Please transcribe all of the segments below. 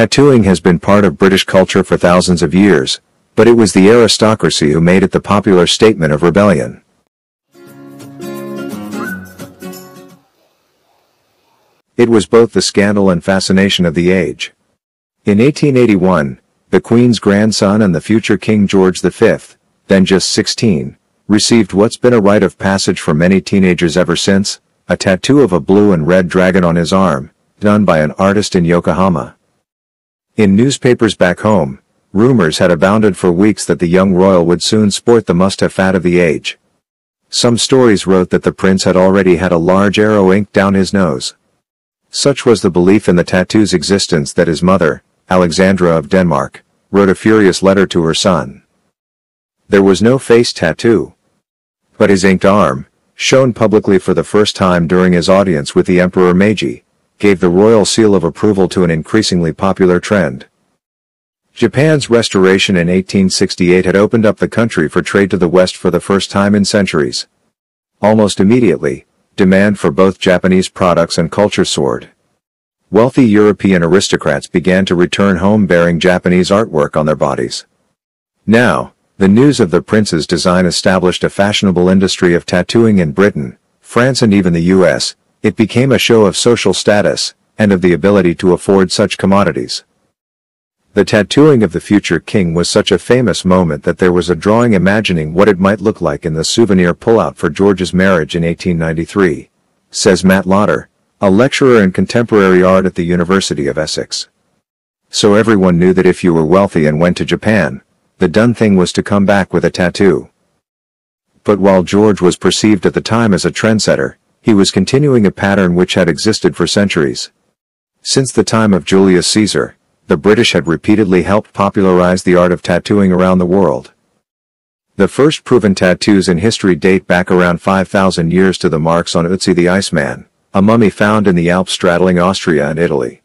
Tattooing has been part of British culture for thousands of years, but it was the aristocracy who made it the popular statement of rebellion. It was both the scandal and fascination of the age. In 1881, the Queen's grandson and the future King George V, then just 16, received what's been a rite of passage for many teenagers ever since, a tattoo of a blue and red dragon on his arm, done by an artist in Yokohama. In newspapers back home, rumors had abounded for weeks that the young royal would soon sport the must-have of the age. Some stories wrote that the prince had already had a large arrow inked down his nose. Such was the belief in the tattoo's existence that his mother, Alexandra of Denmark, wrote a furious letter to her son. There was no face tattoo. But his inked arm, shown publicly for the first time during his audience with the Emperor Meiji, gave the royal seal of approval to an increasingly popular trend. Japan's restoration in 1868 had opened up the country for trade to the West for the first time in centuries. Almost immediately, demand for both Japanese products and culture soared. Wealthy European aristocrats began to return home bearing Japanese artwork on their bodies. Now, the news of the prince's design established a fashionable industry of tattooing in Britain, France and even the US, it became a show of social status, and of the ability to afford such commodities. The tattooing of the future king was such a famous moment that there was a drawing imagining what it might look like in the souvenir pullout for George's marriage in 1893, says Matt Lodder, a lecturer in contemporary art at the University of Essex. So everyone knew that if you were wealthy and went to Japan, the done thing was to come back with a tattoo. But while George was perceived at the time as a trendsetter, he was continuing a pattern which had existed for centuries. Since the time of Julius Caesar, the British had repeatedly helped popularize the art of tattooing around the world. The first proven tattoos in history date back around 5,000 years to the marks on Ötzi the Iceman, a mummy found in the Alps straddling Austria and Italy.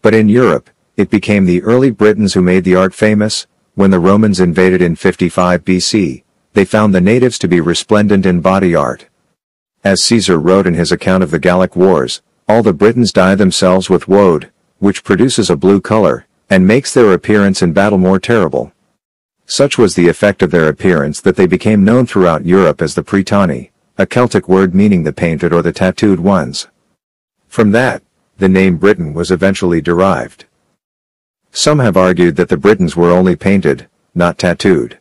But in Europe, it became the early Britons who made the art famous, when the Romans invaded in 55 BC, they found the natives to be resplendent in body art. As Caesar wrote in his account of the Gallic Wars, all the Britons dye themselves with woad, which produces a blue color, and makes their appearance in battle more terrible. Such was the effect of their appearance that they became known throughout Europe as the Pretani, a Celtic word meaning the painted or the tattooed ones. From that, the name Britain was eventually derived. Some have argued that the Britons were only painted, not tattooed.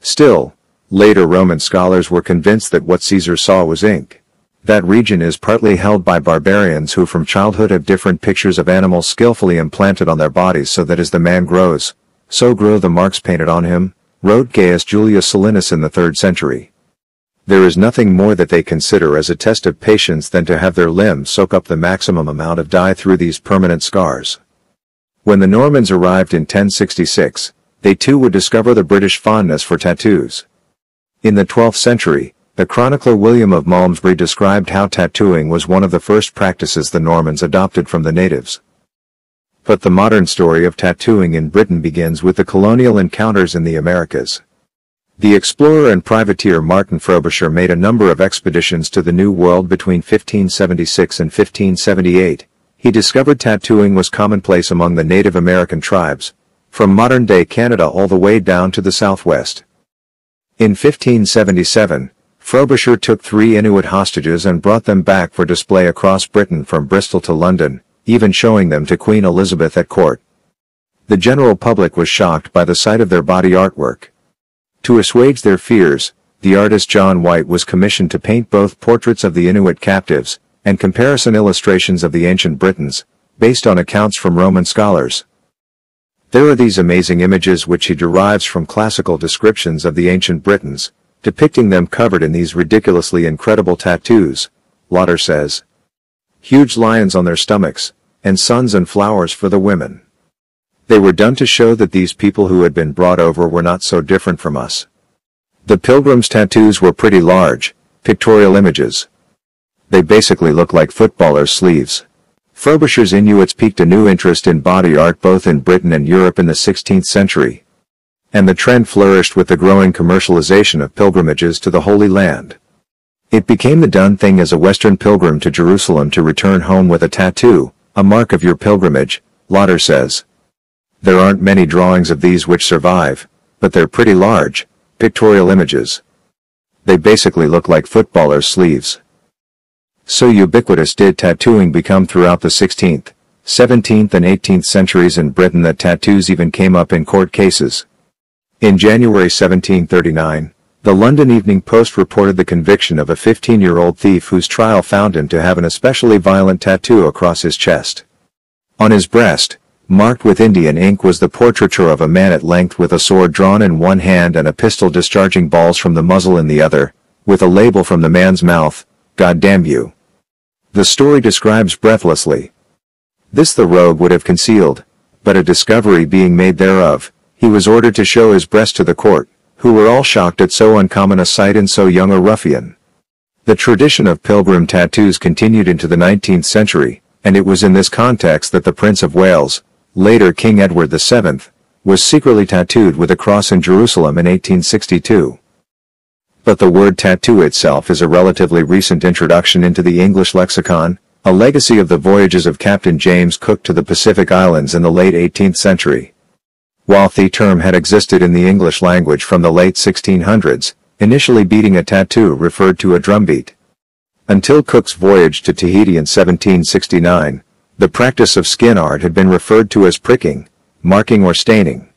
Still, later Roman scholars were convinced that what Caesar saw was ink. That region is partly held by barbarians who from childhood have different pictures of animals skillfully implanted on their bodies so that as the man grows, so grow the marks painted on him, wrote Gaius Julius Solinus in the 3rd century. There is nothing more that they consider as a test of patience than to have their limbs soak up the maximum amount of dye through these permanent scars. When the Normans arrived in 1066, they too would discover the British fondness for tattoos. In the 12th century, the chronicler William of Malmesbury described how tattooing was one of the first practices the Normans adopted from the natives. But the modern story of tattooing in Britain begins with the colonial encounters in the Americas. The explorer and privateer Martin Frobisher made a number of expeditions to the New World between 1576 and 1578. He discovered tattooing was commonplace among the Native American tribes, from modern-day Canada all the way down to the southwest. In 1577, Frobisher took three Inuit hostages and brought them back for display across Britain from Bristol to London, even showing them to Queen Elizabeth at court. The general public was shocked by the sight of their body artwork. To assuage their fears, the artist John White was commissioned to paint both portraits of the Inuit captives and comparison illustrations of the ancient Britons, based on accounts from Roman scholars. There are these amazing images which he derives from classical descriptions of the ancient Britons, depicting them covered in these ridiculously incredible tattoos, Lodder says. Huge lions on their stomachs, and suns and flowers for the women. They were done to show that these people who had been brought over were not so different from us. The pilgrims' tattoos were pretty large, pictorial images. They basically look like footballers' sleeves. Frobisher's Inuits piqued a new interest in body art both in Britain and Europe in the 16th century, and the trend flourished with the growing commercialization of pilgrimages to the Holy Land. It became the done thing as a Western pilgrim to Jerusalem to return home with a tattoo, a mark of your pilgrimage, Lodder says. There aren't many drawings of these which survive, but they're pretty large, pictorial images. They basically look like footballers' sleeves. So ubiquitous did tattooing become throughout the 16th, 17th and 18th centuries in Britain that tattoos even came up in court cases. In January 1739, the London Evening Post reported the conviction of a 15-year-old thief whose trial found him to have an especially violent tattoo across his chest. On his breast, marked with Indian ink was the portraiture of a man at length with a sword drawn in one hand and a pistol discharging balls from the muzzle in the other, with a label from the man's mouth, God damn you. The story describes breathlessly. This the rogue would have concealed, but a discovery being made thereof, he was ordered to show his breast to the court, who were all shocked at so uncommon a sight in so young a ruffian. The tradition of pilgrim tattoos continued into the 19th century, and it was in this context that the Prince of Wales, later King Edward VII, was secretly tattooed with a cross in Jerusalem in 1862. But the word tattoo itself is a relatively recent introduction into the English lexicon, a legacy of the voyages of Captain James Cook to the Pacific Islands in the late 18th century. While the term had existed in the English language from the late 1600s, initially beating a tattoo referred to a drumbeat. Until Cook's voyage to Tahiti in 1769, the practice of skin art had been referred to as pricking, marking or staining.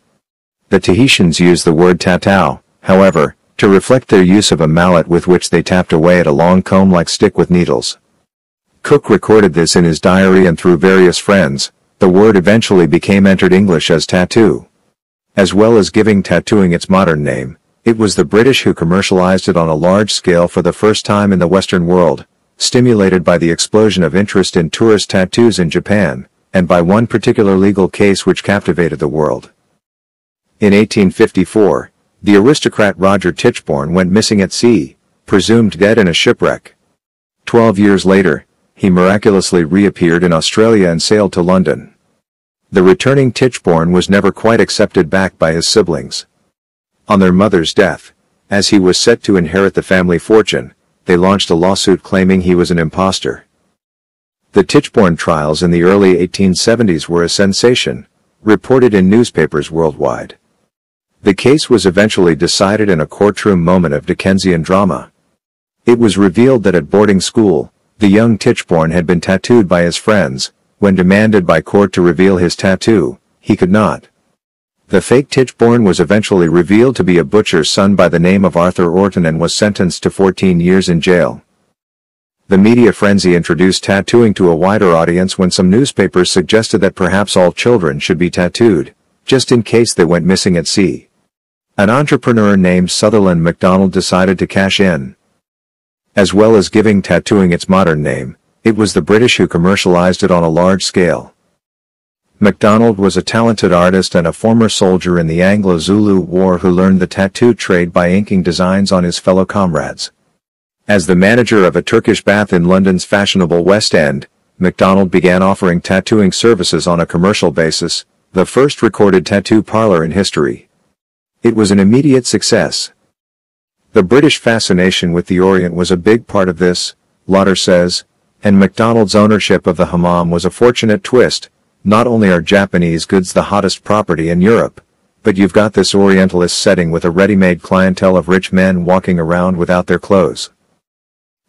The Tahitians used the word tatau, however, to reflect their use of a mallet with which they tapped away at a long comb-like stick with needles. Cook recorded this in his diary and through various friends, the word eventually became entered English as tattoo. As well as giving tattooing its modern name, it was the British who commercialized it on a large scale for the first time in the Western world, stimulated by the explosion of interest in tourist tattoos in Japan, and by one particular legal case which captivated the world. In 1854, the aristocrat Roger Tichborne went missing at sea, presumed dead in a shipwreck. Twelve years later, he miraculously reappeared in Australia and sailed to London. The returning Tichborne was never quite accepted back by his siblings. On their mother's death, as he was set to inherit the family fortune, they launched a lawsuit claiming he was an impostor. The Tichborne trials in the early 1870s were a sensation, reported in newspapers worldwide. The case was eventually decided in a courtroom moment of Dickensian drama. It was revealed that at boarding school, the young Tichborne had been tattooed by his friends, when demanded by court to reveal his tattoo, he could not. The fake Tichborne was eventually revealed to be a butcher's son by the name of Arthur Orton and was sentenced to 14 years in jail. The media frenzy introduced tattooing to a wider audience when some newspapers suggested that perhaps all children should be tattooed, just in case they went missing at sea. An entrepreneur named Sutherland MacDonald decided to cash in. As well as giving tattooing its modern name, it was the British who commercialized it on a large scale. MacDonald was a talented artist and a former soldier in the Anglo-Zulu War who learned the tattoo trade by inking designs on his fellow comrades. As the manager of a Turkish bath in London's fashionable West End, MacDonald began offering tattooing services on a commercial basis, the first recorded tattoo parlor in history. It was an immediate success. The British fascination with the Orient was a big part of this, Lodder says, and MacDonald's ownership of the hammam was a fortunate twist. Not only are Japanese goods the hottest property in Europe, but you've got this Orientalist setting with a ready-made clientele of rich men walking around without their clothes.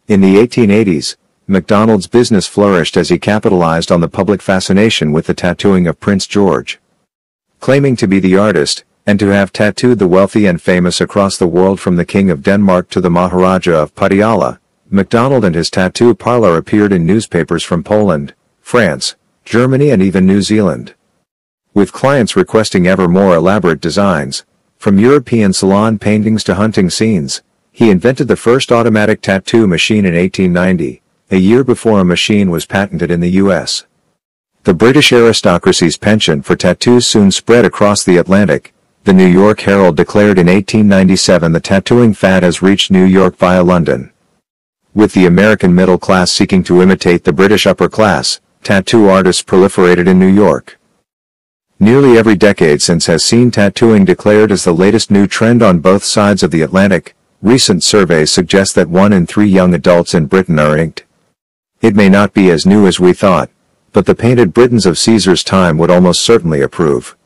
In the 1880s, MacDonald's business flourished as he capitalized on the public fascination with the tattooing of Prince George. Claiming to be the artist, and to have tattooed the wealthy and famous across the world from the King of Denmark to the Maharaja of Patiala, MacDonald and his tattoo parlor appeared in newspapers from Poland, France, Germany and even New Zealand. With clients requesting ever more elaborate designs, from European salon paintings to hunting scenes, he invented the first automatic tattoo machine in 1890, a year before a machine was patented in the U.S. The British aristocracy's penchant for tattoos soon spread across the Atlantic. The New York Herald declared in 1897 the tattooing fad has reached New York via London. With the American middle class seeking to imitate the British upper class, tattoo artists proliferated in New York. Nearly every decade since has seen tattooing declared as the latest new trend on both sides of the Atlantic. Recent surveys suggest that one in three young adults in Britain are inked. It may not be as new as we thought, but the painted Britons of Caesar's time would almost certainly approve.